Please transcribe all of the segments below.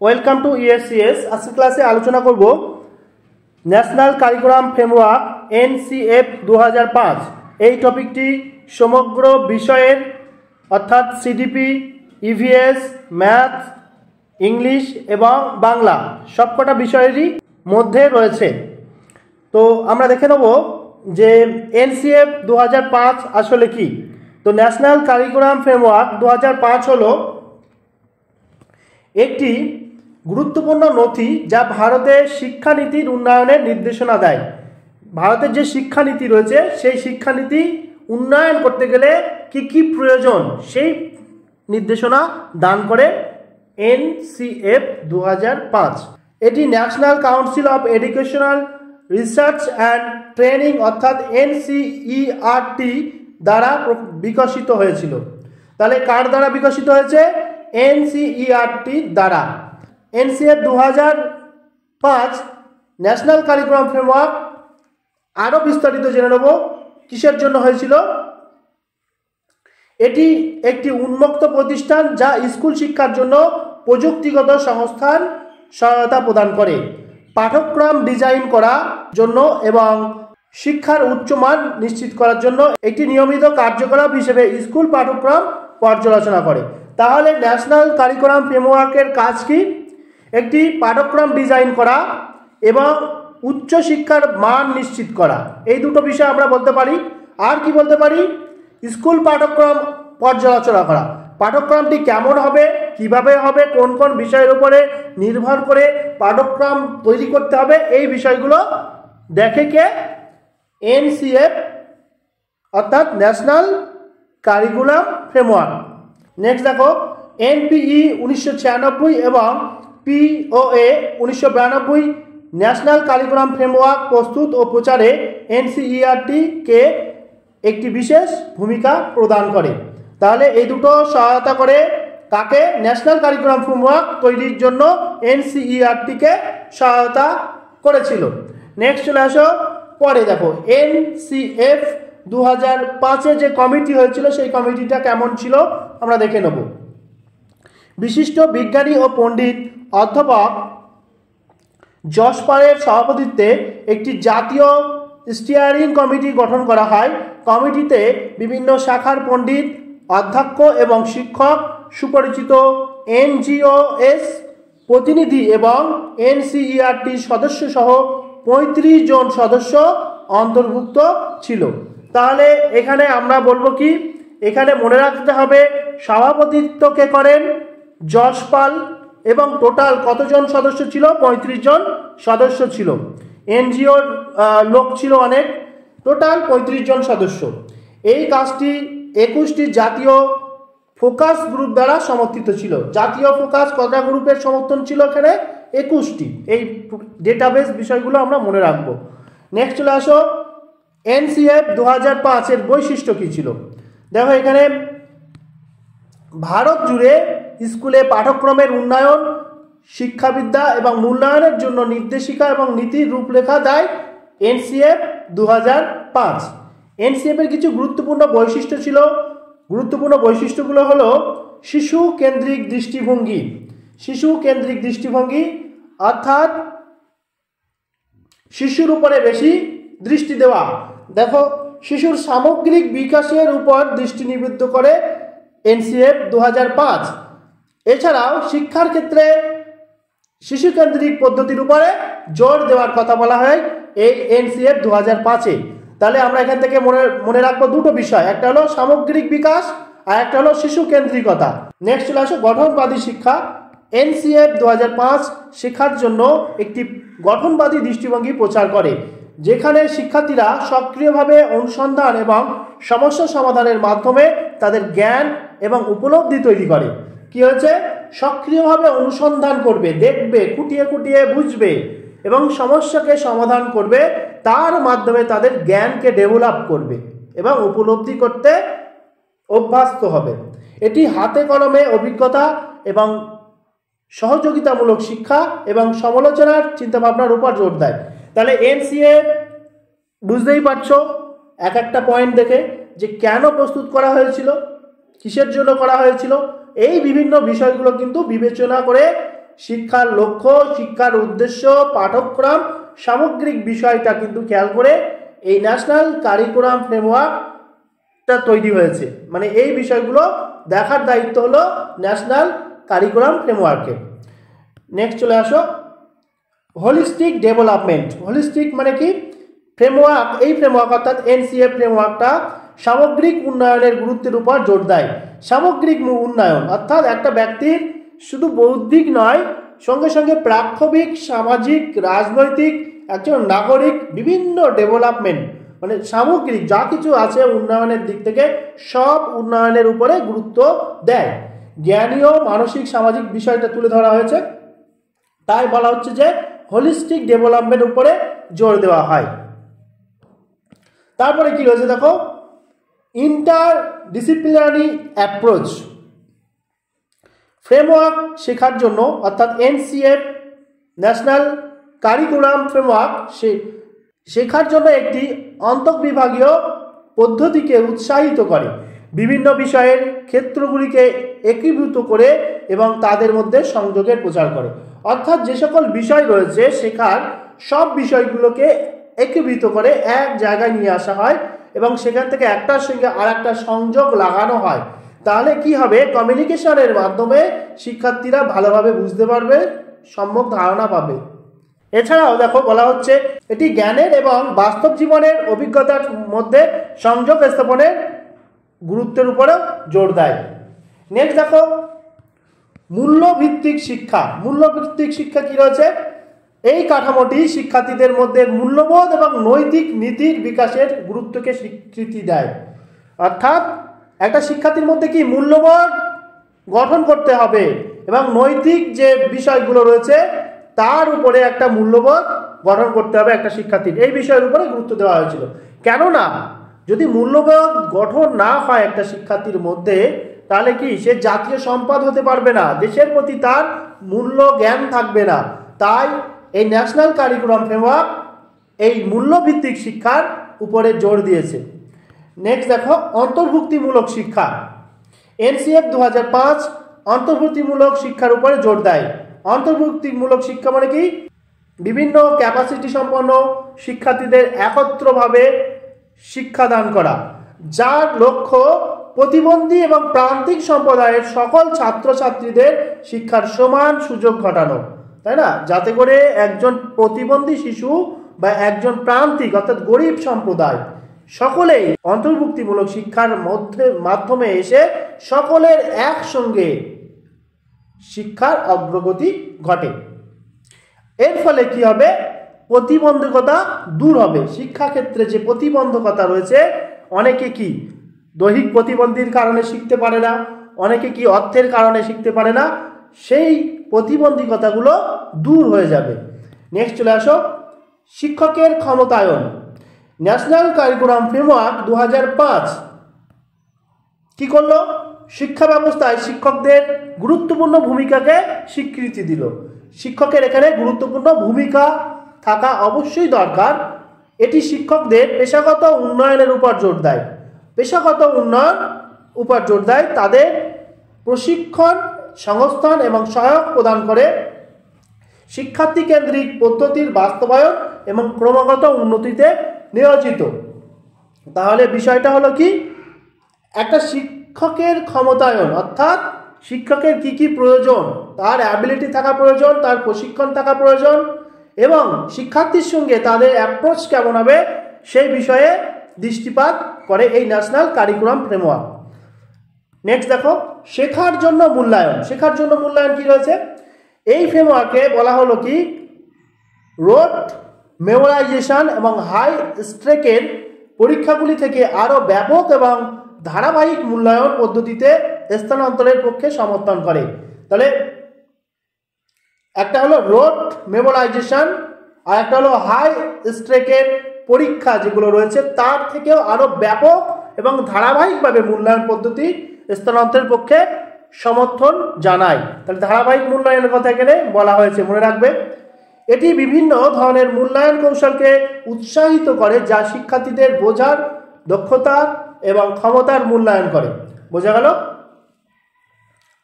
Welcome to ইএসসিএস আজকে ক্লাসে আলোচনা করব ন্যাশনাল কারিকুলাম ফ্রেমওয়ার্ক এনসিএফ দু হাজার পাঁচ। এই টপিকটি সমগ্র বিষয়ের, অর্থাৎ সিডিপি ইভিএস ম্যাথ ইংলিশ এবং বাংলা সবকটা বিষয়েরই মধ্যে রয়েছে। তো আমরা দেখে নেব যে এনসিএফ দু হাজার পাঁচ আসলে কি। তো ন্যাশনাল কারিকুলাম ফ্রেমওয়ার্ক দু হাজার পাঁচ হলো একটি গুরুত্বপূর্ণ নথি যা ভারতের শিক্ষানীতির উন্নয়নের নির্দেশনা দেয়। ভারতের যে শিক্ষানীতি রয়েছে, সেই শিক্ষানীতি উন্নয়ন করতে গেলে কি কি প্রয়োজন, সেই নির্দেশনা দান করে এনসিএফ দু পাঁচ। এটি national council of educational research and training অর্থাৎ এনসিইআরটি দ্বারা বিকশিত হয়েছিল। তাহলে কার দ্বারা বিকশিত হয়েছে? এনসিইআরটি দ্বারা। এনসিএফ দু হাজার পাঁচ ন্যাশনাল কারিকুলাম ফ্রেমওয়ার্ক আরও বিস্তারিত জেনে নেব, কিসের জন্য হয়েছিল? এটি একটি উন্মুক্ত প্রতিষ্ঠান যা স্কুল শিক্ষার জন্য প্রযুক্তিগত সংস্থান সহায়তা প্রদান করে। পাঠ্যক্রম ডিজাইন করার জন্য এবং শিক্ষার উচ্চমান নিশ্চিত করার জন্য একটি নিয়মিত কার্যকলাপ হিসেবে স্কুল পাঠ্যক্রম পর্যালোচনা করে। তাহলে ন্যাশনাল কারিকুলাম ফ্রেমওয়ার্কের কাজ কি? একটি পাঠ্যক্রম ডিজাইন করা এবং উচ্চ শিক্ষার মান নিশ্চিত করা। এই দুটো বিষয় আমরা বলতে পারি। আর কি বলতে পারি? স্কুল পাঠ্যক্রম পর্যালোচনা করা। পাঠ্যক্রমটি কেমন হবে? কীভাবে হবে? কোন কোন বিষয়ের উপরে নির্ভর করে পাঠ্যক্রম তৈরি করতে হবে? এই বিষয়গুলো দেখে কে? এনসিএফ, অর্থাৎ ন্যাশনাল কারিকুলাম ফ্রেমওয়ার্ক। নেক্সট দেখো, এনপিই উনিশশো ছিয়ানব্বই এবং পিওএ উনিশশো বিরানব্বই ন্যাশনাল কারিকুলাম ফ্রেমওয়ার্ক প্রস্তুত ও প্রচারে এনসিইআরটিকে একটি বিশেষ ভূমিকা প্রদান করে। তাহলে এই দুটো সহায়তা করে কাকে ন্যাশনাল কারিকুলাম ফ্রেমওয়ার্ক তৈরির জন্য এনসিইআরটিকে সহায়তা করেছিল। নেক্সট চলে আসো, পরে দেখো। এনসিএফ দু হাজার পাঁচে যে কমিটি হয়েছিল, সেই কমিটিটা কেমন ছিল, আমরা দেখে নেব। বিশিষ্ট বিজ্ঞানী ও পণ্ডিত অধ্যাপক যশপালের সভাপতিত্বে একটি জাতীয় স্টিয়ারিং কমিটি গঠন করা হয়। কমিটিতে বিভিন্ন শাখার পণ্ডিত, অধ্যক্ষ এবং শিক্ষক, সুপরিচিত এনজিওএস প্রতিনিধি এবং এনসিইআরটি সদস্য সহ পঁয়ত্রিশ জন সদস্য অন্তর্ভুক্ত ছিল। তাহলে এখানে আমরা বলব কি? এখানে মনে রাখতে হবে, সভাপতিত্ব কে করেন যশপাল এবং টোটাল কতজন সদস্য ছিল? পঁয়ত্রিশ জন সদস্য ছিল। এনজিওর লোক ছিল অনেক। টোটাল পঁয়ত্রিশ জন সদস্য। এই কাজটি একুশটি জাতীয় ফোকাস গ্রুপ দ্বারা সমর্থিত ছিল। জাতীয় ফোকাস কটা গ্রুপের সমর্থন ছিল এখানে? একুশটি। এই ডেটাবেস বিষয়গুলো আমরা মনে রাখব। নেক্সট চলে আসো। এনসিএফ দু হাজার পাঁচের বৈশিষ্ট্য কী ছিল? দেখো এখানে ভারত জুড়ে স্কুলে পাঠ্যক্রমের উন্নয়ন, শিক্ষাবিদ্যা এবং মূল্যায়নের জন্য নির্দেশিকা এবং নীতির রূপরেখা দেয় এনসিএফ দু হাজার পাঁচ। এনসিএফের কিছু গুরুত্বপূর্ণ বৈশিষ্ট্য ছিল। গুরুত্বপূর্ণ বৈশিষ্ট্যগুলো হলো শিশু কেন্দ্রিক দৃষ্টিভঙ্গি। শিশু কেন্দ্রিক দৃষ্টিভঙ্গি অর্থাৎ শিশুর উপরে বেশি দৃষ্টি দেওয়া। দেখো, শিশুর সামগ্রিক বিকাশের উপর দৃষ্টি নিবদ্ধ করে এনসিএফ দু হাজার পাঁচ। এছাড়াও শিক্ষার ক্ষেত্রে শিশুকেন্দ্রিক পদ্ধতির উপরে জোর দেওয়ার কথা বলা হয় এই এনসিএফ দু হাজার পাঁচে। তাহলে আমরা এখান থেকে মনে মনে রাখব দুটো বিষয়। একটা হলো সামগ্রিক বিকাশ আর একটা হলো শিশু কেন্দ্রিকতা নেক্সট চলে আসো, গঠনবাদী শিক্ষা। এনসিএফ দু হাজার পাঁচ শেখার জন্য একটি গঠনবাদী দৃষ্টিভঙ্গি প্রচার করে, যেখানে শিক্ষার্থীরা সক্রিয়ভাবে অনুসন্ধান এবং সমস্যা সমাধানের মাধ্যমে তাদের জ্ঞান এবং উপলব্ধি তৈরি করে। কি হয়েছে? সক্রিয়ভাবে অনুসন্ধান করবে, দেখবে খুঁটিয়ে খুঁটিয়ে বুঝবে এবং সমস্যাকে সমাধান করবে, তার মাধ্যমে তাদের জ্ঞানকে ডেভেলপ করবে এবং উপলব্ধি করতে অভ্যস্ত হবে। এটি হাতে কলমে অভিজ্ঞতা এবং সহযোগিতামূলক শিক্ষা এবং সমালোচনার চিন্তাভাবনার উপর জোর দেয়। তাহলে এনসিএ, বুঝতেই পারছ, এক একটা পয়েন্ট দেখে যে কেন প্রস্তুত করা হয়েছিল, কিসের জন্য করা হয়েছিল এই বিভিন্ন বিষয়গুলো কিন্তু বিবেচনা করে শিক্ষার লক্ষ্য, শিক্ষার উদ্দেশ্য, পাঠক্রম, সামগ্রিক বিষয়টা কিন্তু খেয়াল করে এই ন্যাশনাল কারিকুলাম ফ্রেমওয়ার্কটা তৈরি হয়েছে। মানে এই বিষয়গুলো দেখার দায়িত্ব হলো ন্যাশনাল কারিকুলাম ফ্রেমওয়ার্কের নেক্সট চলে আসো। হোলিস্টিক ডেভেলপমেন্ট হোলিস্টিক মানে কি? ফ্রেমওয়ার্ক, এই ফ্রেমওয়ার্ক অর্থাৎ এনসিএ ফ্রেমওয়ার্কটা সামগ্রিক উন্নয়নের গুরুত্বের উপর জোর দেয়। সামগ্রিক উন্নয়ন, অর্থাৎ একটা ব্যক্তির শুধু বৌদ্ধিক নয়, সঙ্গে সঙ্গে প্রাক্ষবিক সামাজিক, রাজনৈতিক, একজন নাগরিক, বিভিন্ন ডেভেলপমেন্ট মানে সামগ্রিক যা কিছু আছে উন্নয়নের দিক থেকে সব উন্নয়নের উপরে গুরুত্ব দেয়। জ্ঞানীয় মানসিক সামাজিক বিষয়টা তুলে ধরা হয়েছে। তাই বলা হচ্ছে যে হোলিস্টিক ডেভেলপমেন্ট উপরে জোর দেওয়া হয়। তারপরে কি রয়েছে দেখো? ইন্টার ডিসিপ্লিনারি অ্যাপ্রোচ ফ্রেমওয়ার্ক শেখার জন্য, অর্থাৎ এনসিএফ ন্যাশনাল কারিকুলাম ফ্রেমওয়ার্ক শেখার জন্য একটি আন্তঃবিভাগীয় পদ্ধতিকে উৎসাহিত করে। বিভিন্ন বিষয়ের ক্ষেত্রগুলিকে একীভূত করে এবং তাদের মধ্যে সংযোগের প্রচার করে। অর্থাৎ যে সকল বিষয় রয়েছে, শেখার সব বিষয়গুলোকে একীভূত করে এক জায়গায় নিয়ে আসা হয়। এবং সেখান থেকে একটার সঙ্গে আর একটা সংযোগ লাগানো হয়, তাহলে কি হবে? কমিউনিকেশনের মাধ্যমে শিক্ষার্থীরা ভালোভাবে বুঝতে পারবে, সম্যক ধারণা পাবে। এছাড়াও দেখো, বলা হচ্ছে এটি জ্ঞানের এবং বাস্তব জীবনের অভিজ্ঞতার মধ্যে সংযোগ স্থাপনের গুরুত্বের উপরেও জোর দেয়। নেক্সট দেখো, মূল্যভিত্তিক শিক্ষা। মূল্যভিত্তিক শিক্ষা কি রয়েছে? এই কাঠামোটি শিক্ষার্থীদের মধ্যে মূল্যবোধ এবং নৈতিক নীতির বিকাশের গুরুত্বকে স্বীকৃতি দেয়। অর্থাৎ একটা শিক্ষার্থীর মধ্যে কি মূল্যবোধ গঠন করতে হবে এবং নৈতিক যে বিষয়গুলো রয়েছে, তার উপরে একটা মূল্যবোধ গঠন করতে হবে একটা শিক্ষার্থীর। এই বিষয়ের উপরে গুরুত্ব দেওয়া হয়েছিল। কেননা, যদি মূল্যবোধ গঠন না হয় একটা শিক্ষার্থীর মধ্যে, তাহলে কি সে জাতীয় সম্পদ হতে পারবে না। দেশের প্রতি তার মূল্য জ্ঞান থাকবে না। তাই এই ন্যাশনাল কারিকুলাম ফ্রেমওয়ার্ক এই মূল্যভিত্তিক শিক্ষার উপরে জোর দিয়েছে। নেক্সট দেখো, অন্তর্ভুক্তিমূলক শিক্ষা। এনসিএফ দু পাঁচ অন্তর্ভুক্তিমূলক শিক্ষার উপরে জোর দেয়। অন্তর্ভুক্তিমূলক শিক্ষা মানে কি? বিভিন্ন ক্যাপাসিটি সম্পন্ন শিক্ষার্থীদের একত্রভাবে শিক্ষাদান করা, যার লক্ষ্য প্রতিবন্ধী এবং প্রান্তিক সম্প্রদায়ের সকল ছাত্রছাত্রীদের শিক্ষার সমান সুযোগ ঘটানো। তাই না? যাতে করে একজন প্রতিবন্ধী শিশু বা একজন প্রান্তিক, অর্থাৎ গরিব সম্প্রদায়, সকলেই অন্তর্ভুক্তিমূলক শিক্ষার মধ্যে, মাধ্যমে এসে সকলের একসঙ্গে শিক্ষার অগ্রগতি ঘটে। এর ফলে কি হবে? প্রতিবন্ধকতা দূর হবে। শিক্ষাক্ষেত্রে যে প্রতিবন্ধকতা রয়েছে, অনেকে কি দৈহিক প্রতিবন্ধীর কারণে শিখতে পারে না, অনেকে কি অর্থের কারণে শিখতে পারে না, সেই প্রতিবন্ধকতাগুলো দূর হয়ে যাবে। নেক্সট চলে আসো। শিক্ষকের ক্ষমতায়ন। ন্যাশনাল কারিকুলাম ফ্রেমওয়ার্ক দু পাঁচ। কী করল? শিক্ষা ব্যবস্থায় শিক্ষকদের গুরুত্বপূর্ণ ভূমিকাকে স্বীকৃতি দিল। শিক্ষকের এখানে গুরুত্বপূর্ণ ভূমিকা থাকা অবশ্যই দরকার। এটি শিক্ষকদের পেশাগত উন্নয়নের উপর জোর দেয়। পেশাগত উন্নয়ন উপর জোর দেয় তাদের প্রশিক্ষণ সংস্থান এবং সহায়ক প্রদান করে শিক্ষার্থী কেন্দ্রিক পদ্ধতির বাস্তবায়ন এবং ক্রমাগত উন্নতিতে নিয়োজিত। তাহলে বিষয়টা হলো কি? একটা শিক্ষকের ক্ষমতায়ন, অর্থাৎ শিক্ষকের কি কি প্রয়োজন? তার অ্যাবিলিটি থাকা প্রয়োজন, তার প্রশিক্ষণ থাকা প্রয়োজন এবং শিক্ষার্থীর সঙ্গে তাদের অ্যাপ্রোচ কেমন হবে সেই বিষয়ে দৃষ্টিপাত করে এই ন্যাশনাল কারিকুলাম ফ্রেমওয়ার্ক নেক্সট দেখো, শেখার জন্য মূল্যায়ন। শেখার জন্য মূল্যায়ন কি রয়েছে? এই ফ্রেমওয়ার্কে বলা হলো কি? রোড মেমোরাইজেশন এবং হাই স্ট্রেকের পরীক্ষাগুলি থেকে আরও ব্যাপক এবং ধারাবাহিক মূল্যায়ন পদ্ধতিতে স্থানান্তরের পক্ষে সমর্থন করে। তাহলে, একটা হলো রোড মেমোরাইজেশন আর একটা হলো হাই স্ট্রেকের পরীক্ষা যেগুলো রয়েছে, তার থেকেও আরও ব্যাপক এবং ধারাবাহিকভাবে মূল্যায়ন পদ্ধতি স্থানান্তরের পক্ষে সমর্থন জানায়। তাহলে ধারাবাহিক মূল্যায়নের কথা এখানে বলা হয়েছে, মনে রাখবে। এটি বিভিন্ন ধরনের মূল্যায়ন কৌশলকে উৎসাহিত করে, যা শিক্ষার্থীদের বোঝার দক্ষতা এবং ক্ষমতার মূল্যায়ন করে। বোঝা গেল?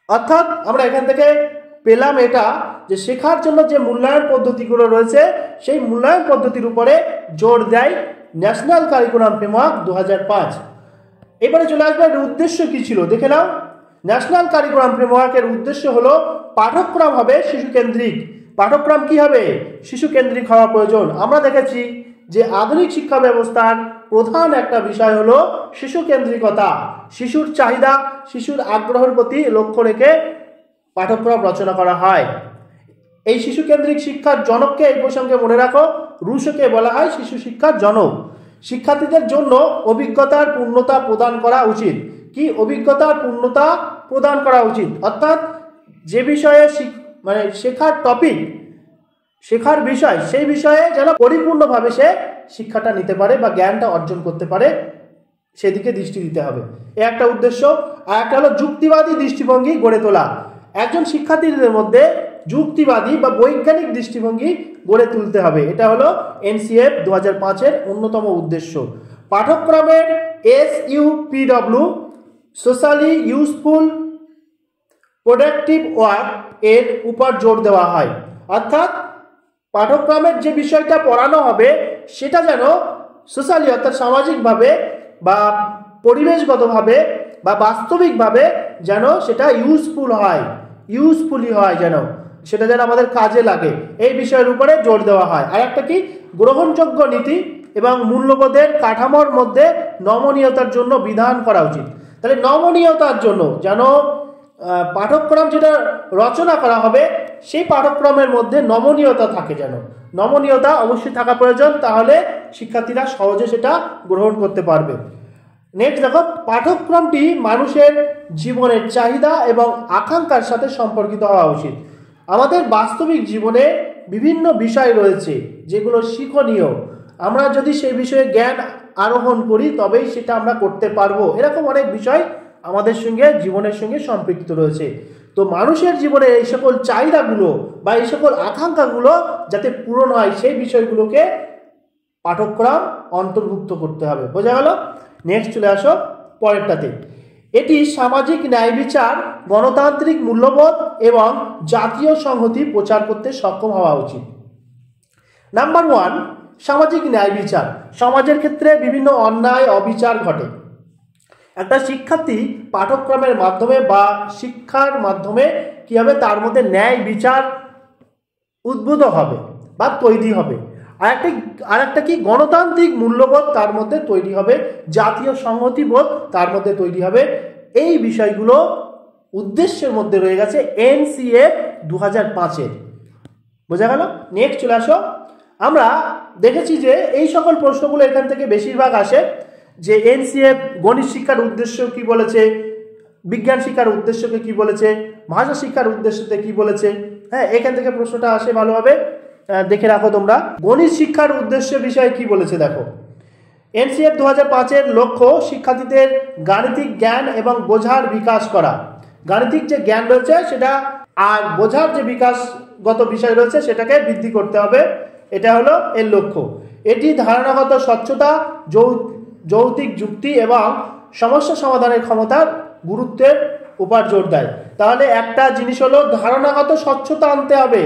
অর্থাৎ আমরা এখান থেকে পেলাম এটা, যে শেখার জন্য যে মূল্যায়ন পদ্ধতিগুলো রয়েছে, সেই মূল্যায়ন পদ্ধতির উপরে জোর দেয় ন্যাশনাল কারিকুলাম ফ্রেমওয়ার্ক দু এবারে চলে আসবে উদ্দেশ্য কি ছিল? দেখে নাও। ন্যাশনাল কারিকুলাম ফ্রেমওয়ার্কের উদ্দেশ্য হলো পাঠক্রম হবে শিশু কেন্দ্রিক পাঠক্রম কি হবে? শিশু কেন্দ্রিক হওয়া প্রয়োজন। আমরা দেখেছি যে আধুনিক শিক্ষা ব্যবস্থার প্রধান একটা বিষয় হলো শিশু কেন্দ্রিকতা শিশুর চাহিদা, শিশুর আগ্রহের প্রতি লক্ষ্য রেখে পাঠক্রম রচনা করা হয়। এই শিশু কেন্দ্রিক শিক্ষার জনককে এই প্রসঙ্গে মনে রাখো। রুশোকে বলা হয় শিশু শিক্ষার জনক। শিক্ষার্থীদের জন্য অভিজ্ঞতার পূর্ণতা প্রদান করা উচিত। কি অভিজ্ঞতার পূর্ণতা প্রদান করা উচিত? অর্থাৎ যে বিষয়ে মানে শেখার টপিক শেখার বিষয়, সেই বিষয়ে যেন পরিপূর্ণভাবে সে শিক্ষাটা নিতে পারে বা জ্ঞানটা অর্জন করতে পারে, সেদিকে দৃষ্টি দিতে হবে। এ একটা উদ্দেশ্য। আর একটা হলো যুক্তিবাদী দৃষ্টিভঙ্গি গড়ে তোলা। একজন শিক্ষার্থীদের মধ্যে যুক্তিবাদী বা বৈজ্ঞানিক দৃষ্টিভঙ্গি গড়ে তুলতে হবে। এটা হলো এনসিএফ দু হাজার পাঁচের অন্যতম উদ্দেশ্য। পাঠক্রমের S UPW socially useful productive work এর উপর জোর দেওয়া হয়। অর্থাৎ পাঠক্রমের যে বিষয়টা পড়ানো হবে, সেটা যেন সোশ্যালি অর্থাৎ সামাজিকভাবে বা পরিবেশগতভাবে বা বাস্তবিকভাবে যেন সেটা ইউজফুল হয়, ইউজফুলি হয় যেন। সেটা যেন আমাদের কাজে লাগে। এই বিষয়ের উপরে জোর দেওয়া হয়। আর একটা কি? গ্রহণযোগ্য নীতি এবং মূল্যবোধের কাঠামোর মধ্যে নমনীয়তার জন্য বিধান করা উচিত। তাহলে নমনীয়তার জন্য যেন পাঠক্রম যেটা রচনা করা হবে, সেই পাঠক্রমের মধ্যে নমনীয়তা থাকে যেন। নমনীয়তা অবশ্যই থাকা প্রয়োজন, তাহলে শিক্ষার্থীরা সহজে সেটা গ্রহণ করতে পারবে। নেক্সট দেখো, পাঠক্রমটি মানুষের জীবনের চাহিদা এবং আকাঙ্ক্ষার সাথে সম্পর্কিত হওয়া উচিত। আমাদের বাস্তবিক জীবনে বিভিন্ন বিষয় রয়েছে যেগুলো শিক্ষণীয়। আমরা যদি সেই বিষয়ে জ্ঞান আরোহণ করি, তবেই সেটা আমরা করতে পারব। এরকম অনেক বিষয় আমাদের সঙ্গে, জীবনের সঙ্গে সম্পৃক্ত রয়েছে। তো মানুষের জীবনে এই সকল চাহিদাগুলো বা এই সকল আকাঙ্ক্ষাগুলো যাতে পূরণ হয়, সেই বিষয়গুলোকে পাঠক্রম অন্তর্ভুক্ত করতে হবে। বোঝা গেল? নেক্সট চলে আসো পরেরটাতে। এটি সামাজিক ন্যায় বিচার, গণতান্ত্রিক মূল্যবোধ এবং জাতীয় সংহতি প্রচার করতে সক্ষম হওয়া উচিত। নাম্বার ওয়ান সামাজিক ন্যায় বিচার। সমাজের ক্ষেত্রে বিভিন্ন অন্যায়, অবিচার ঘটে। একটা শিক্ষার্থী পাঠক্রমের মাধ্যমে বা শিক্ষার মাধ্যমে কী হবে তার মধ্যে ন্যায় বিচার উদ্ভূত হবে বা তৈরি হবে? আর একটা কি? গণতান্ত্রিক মূল্যবোধ তার মধ্যে তৈরি হবে, জাতীয় সংহতিবোধ তার মধ্যে তৈরি হবে। এই বিষয়গুলো উদ্দেশ্যের মধ্যে রয়ে গেছে এনসিএ দু হাজার পাঁচের। বোঝা গেল? নেক্সট চলে আসো। আমরা দেখেছি যে এই সকল প্রশ্নগুলো এখান থেকে বেশিরভাগ আসে, যে এনসিএফ গণিত শিক্ষার উদ্দেশ্য কি বলেছে, বিজ্ঞান শিক্ষার উদ্দেশ্যকে কি বলেছে, ভাষা শিক্ষার উদ্দেশ্যতে কি বলেছে। হ্যাঁ এখান থেকে প্রশ্নটা আসে ভালোভাবে। দেখে রাখো তোমরা। গণিত শিক্ষার উদ্দেশ্য বিষয়ে কি বলেছে দেখো। এনসিএফ দু হাজার পাঁচের লক্ষ্য শিক্ষার্থীদের গাণিতিক জ্ঞান এবং বোঝার বিকাশ করা। গাণিতিক যে জ্ঞান রয়েছে সেটা আর বোঝার যে বিকাশগত বিষয় রয়েছে সেটাকে বৃদ্ধি করতে হবে। এটা হলো এর লক্ষ্য। এটি ধারণাগত স্বচ্ছতা যৌতিক যুক্তি এবং সমস্যা সমাধানের ক্ষমতার গুরুত্বের উপর জোর দেয়। তাহলে একটা জিনিস হলো ধারণাগত স্বচ্ছতা আনতে হবে।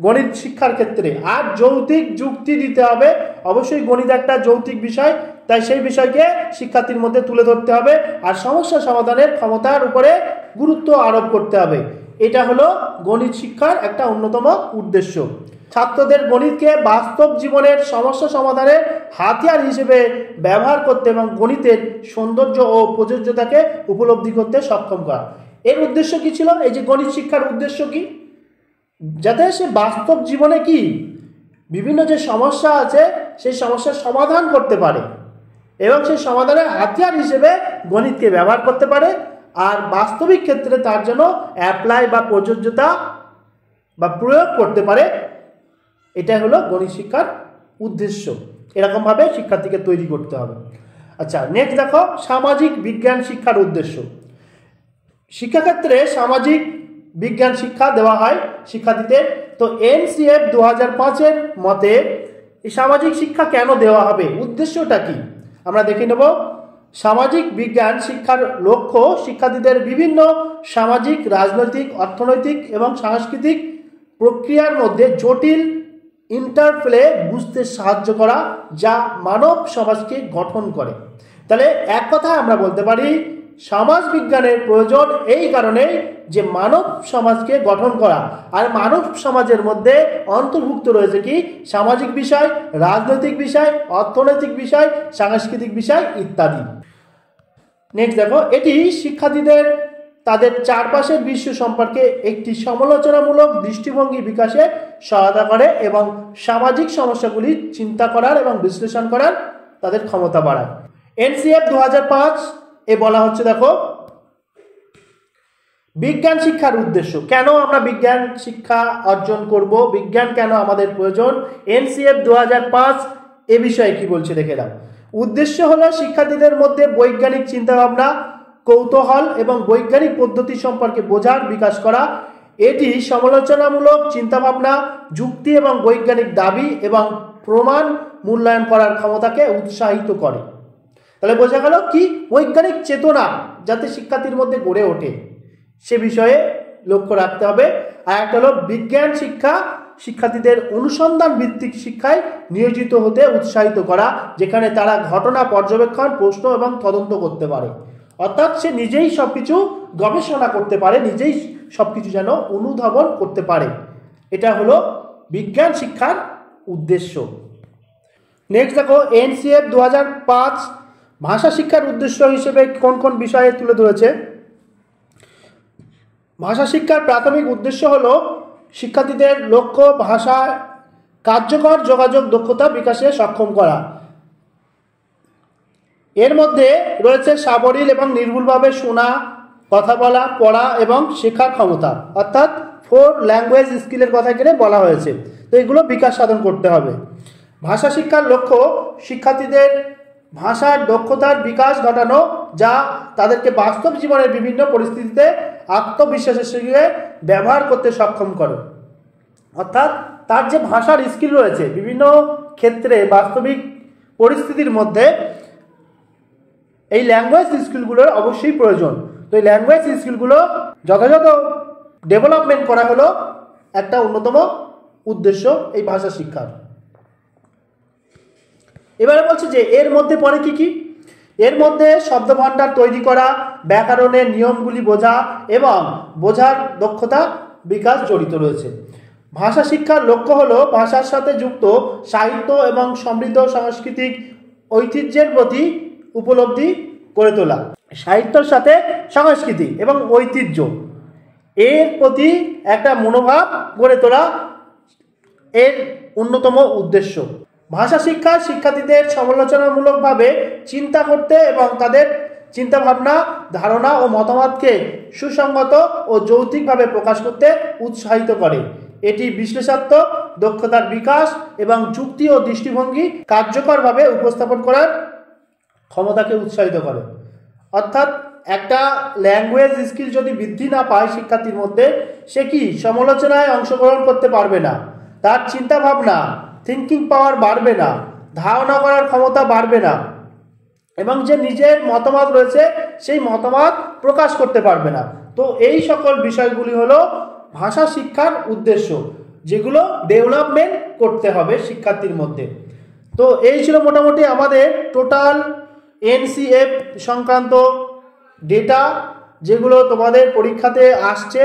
গণিত শিক্ষার ক্ষেত্রে। আর যৌতিক যুক্তি দিতে হবে। অবশ্যই গণিত একটা যৌতিক বিষয়, তাই সেই বিষয়কে শিক্ষার্থীর মধ্যে তুলে ধরতে হবে। আর সমস্যা সমাধানের ক্ষমতার উপরে গুরুত্ব আরোপ করতে হবে। এটা হলো গণিত শিক্ষার একটা অন্যতম উদ্দেশ্য। ছাত্রদের গণিতকে বাস্তব জীবনের সমস্যা সমাধানের হাতিয়ার হিসেবে ব্যবহার করতে এবং গণিতের সৌন্দর্য ও প্রযোজ্যতাকে উপলব্ধি করতে সক্ষম করা। এর উদ্দেশ্য কি ছিল? এই যে গণিত শিক্ষার উদ্দেশ্য কি? যাতে সে বাস্তব জীবনে কি বিভিন্ন যে সমস্যা আছে, সেই সমস্যার সমাধান করতে পারে। এবং সেই সমাধানের হাতিয়ার হিসেবে গণিতকে ব্যবহার করতে পারে। আর বাস্তবিক ক্ষেত্রে তার জন্য অ্যাপ্লাই বা প্রযোজ্যতা বা প্রয়োগ করতে পারে। এটা হলো গণিত শিক্ষার উদ্দেশ্য। এরকমভাবে শিক্ষার্থীকে তৈরি করতে হবে। আচ্ছা নেক্সট দেখো, সামাজিক বিজ্ঞান শিক্ষার উদ্দেশ্য। শিক্ষাক্ষেত্রে সামাজিক বিজ্ঞান শিক্ষা দেওয়া হয় শিক্ষার্থীদের তো এনসিএফ দু হাজার পাঁচের মতে সামাজিক শিক্ষা কেন দেওয়া হবে? উদ্দেশ্যটা কি? আমরা দেখে নেব। সামাজিক বিজ্ঞান শিক্ষার লক্ষ্য শিক্ষার্থীদের বিভিন্ন সামাজিক, রাজনৈতিক, অর্থনৈতিক এবং সাংস্কৃতিক প্রক্রিয়ার মধ্যে জটিল ইন্টারপ্লে বুঝতে সাহায্য করা যা মানব সমাজকে গঠন করে। তাহলে এক কথা আমরা বলতে পারি সমাজ বিজ্ঞানের প্রয়োজন এই কারণে যে মানব সমাজকে গঠন করা। আর মানব সমাজের মধ্যে অন্তর্ভুক্ত রয়েছে কি? সামাজিক বিষয়, রাজনৈতিক বিষয়, অর্থনৈতিক বিষয়, সাংস্কৃতিক বিষয় ইত্যাদি। নেক্সট দেখো, এটি শিক্ষার্থীদের তাদের চারপাশের বিশ্ব সম্পর্কে একটি সমালোচনামূলক দৃষ্টিভঙ্গি বিকাশে সহায়তা করে এবং সামাজিক সমস্যাগুলি চিন্তা করার এবং বিশ্লেষণ করার তাদের ক্ষমতা বাড়ায়। এনসিএফ দু হাজার পাঁচ এ বলা হচ্ছে, দেখো, বিজ্ঞান শিক্ষার উদ্দেশ্য। কেন আমরা বিজ্ঞান শিক্ষা অর্জন করব? বিজ্ঞান কেন আমাদের প্রয়োজন? এনসিএফ দু হাজার পাঁচ এ বিষয়ে কি বলছে, দেখে দাও উদ্দেশ্য হলো শিক্ষার্থীদের মধ্যে বৈজ্ঞানিক চিন্তাভাবনা, কৌতূহল এবং বৈজ্ঞানিক পদ্ধতি সম্পর্কে বোঝার বিকাশ করা। এটি সমালোচনামূলক চিন্তাভাবনা, যুক্তি এবং বৈজ্ঞানিক দাবি এবং প্রমাণ মূল্যায়ন করার ক্ষমতাকে উৎসাহিত করে। তাহলে বোঝা গেল কি? বৈজ্ঞানিক চেতনা যাতে শিক্ষার্থীর মধ্যে গড়ে ওঠে। সে বিষয়ে লক্ষ্য রাখতে হবে। আর একটা হলো বিজ্ঞান শিক্ষা শিক্ষার্থীদের অনুসন্ধান ভিত্তিক শিক্ষায় নিয়োজিত হতে উৎসাহিত করা, যেখানে তারা ঘটনা পর্যবেক্ষণ, প্রশ্ন এবং তদন্ত করতে পারে। অর্থাৎ সে নিজেই সব কিছু গবেষণা করতে পারে, নিজেই সব কিছু যেন অনুধাবন করতে পারে। এটা হলো বিজ্ঞান শিক্ষার উদ্দেশ্য। নেক্সট দেখো এনসিএফ দু হাজার পাঁচ ভাষা শিক্ষার উদ্দেশ্য হিসেবে কোন কোন বিষয়ে তুলে ধরেছে? ভাষা শিক্ষার প্রাথমিক উদ্দেশ্য হল শিক্ষার্থীদের লক্ষ্য, ভাষা, কার্যকর যোগাযোগ দক্ষতা বিকাশে সক্ষম করা। এর মধ্যে রয়েছে সাবলীল এবং নির্ভুলভাবে শোনা, কথা বলা, পড়া এবং শেখার ক্ষমতা। অর্থাৎ ফোর ল্যাঙ্গুয়েজ স্কিলের কথা এখানে বলা হয়েছে। তো এগুলো বিকাশ সাধন করতে হবে। ভাষা শিক্ষার লক্ষ্য শিক্ষার্থীদের ভাষার দক্ষতার বিকাশ ঘটানো, যা তাদেরকে বাস্তব জীবনের বিভিন্ন পরিস্থিতিতে আত্মবিশ্বাসের সঙ্গে ব্যবহার করতে সক্ষম করে। অর্থাৎ তার যে ভাষার স্কিল রয়েছে, বিভিন্ন ক্ষেত্রে বাস্তবিক পরিস্থিতির মধ্যে এই ল্যাঙ্গুয়েজ স্কিলগুলোর অবশ্যই প্রয়োজন। তো এই ল্যাঙ্গুয়েজ স্কিলগুলো যথাযথ ডেভেলপমেন্ট করা হলো একটা অন্যতম উদ্দেশ্য এই ভাষা শিক্ষার। এবারে বলছে যে এর মধ্যে পড়ে কি কি? এর মধ্যে শব্দভাণ্ডার তৈরি করা, ব্যাকরণের নিয়মগুলি বোঝা এবং বোঝার দক্ষতা বিকাশ জড়িত রয়েছে। ভাষা শিক্ষার লক্ষ্য হলো ভাষার সাথে যুক্ত সাহিত্য এবং সমৃদ্ধ সাংস্কৃতিক ঐতিহ্যের প্রতি উপলব্ধি করে তোলা। সাহিত্যর সাথে সংস্কৃতি এবং ঐতিহ্য, এর প্রতি একটা মনোভাব গড়ে তোলা এর অন্যতম উদ্দেশ্য। ভাষা শিক্ষা শিক্ষার্থীদের সমালোচনামূলকভাবে চিন্তা করতে এবং তাদের চিন্তাভাবনা, ধারণা ও মতামতকে সুসংগত ও যৌতিকভাবে প্রকাশ করতে উৎসাহিত করে। এটি বিশ্লেষাত্মক দক্ষতার বিকাশ এবং যুক্তি ও দৃষ্টিভঙ্গি কার্যকরভাবে উপস্থাপন করার ক্ষমতাকে উৎসাহিত করে। অর্থাৎ একটা ল্যাঙ্গুয়েজ স্কিল যদি বৃদ্ধি না পায় শিক্ষার্থীর মধ্যে, সে কি সমালোচনায় অংশগ্রহণ করতে পারবে না? তার চিন্তা ভাবনা থিঙ্কিং পাওয়ার বাড়বে না, ধারণা করার ক্ষমতা বাড়বে না, এবং যে নিজের মতামত রয়েছে সেই মতামত প্রকাশ করতে পারবে না। তো এই সকল বিষয়গুলি হলো ভাষা শিক্ষার উদ্দেশ্য, যেগুলো ডেভেলপমেন্ট করতে হবে শিক্ষার্থীর মধ্যে। তো এই ছিল মোটামুটি আমাদের টোটাল এনসিএফ সংক্রান্ত ডেটা যেগুলো তোমাদের পরীক্ষাতে আসছে।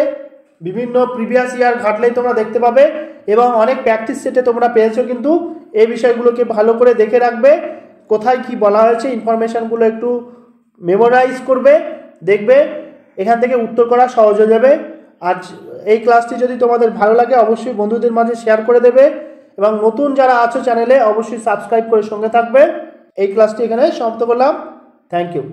বিভিন্ন প্রিভিয়াস ইয়ার ঘাটলেই তোমরা দেখতে পাবে। এবং অনেক প্র্যাকটিস সেটে তোমরা পেয়েছ, কিন্তু এই বিষয়গুলোকে ভালো করে দেখে রাখবে, কোথায় কি বলা হয়েছে ইনফরমেশানগুলো একটু মেমোরাইজ করবে, দেখবে, এখান থেকে উত্তর করা সহজ হয়ে যাবে। আজ এই ক্লাসটি যদি তোমাদের ভালো লাগে, অবশ্যই বন্ধুদের মাঝে শেয়ার করে দেবে এবং নতুন যারা আছো চ্যানেলে অবশ্যই সাবস্ক্রাইব করে সঙ্গে থাকবে। এই ক্লাসটি এখানে সমাপ্ত করলাম। Thank you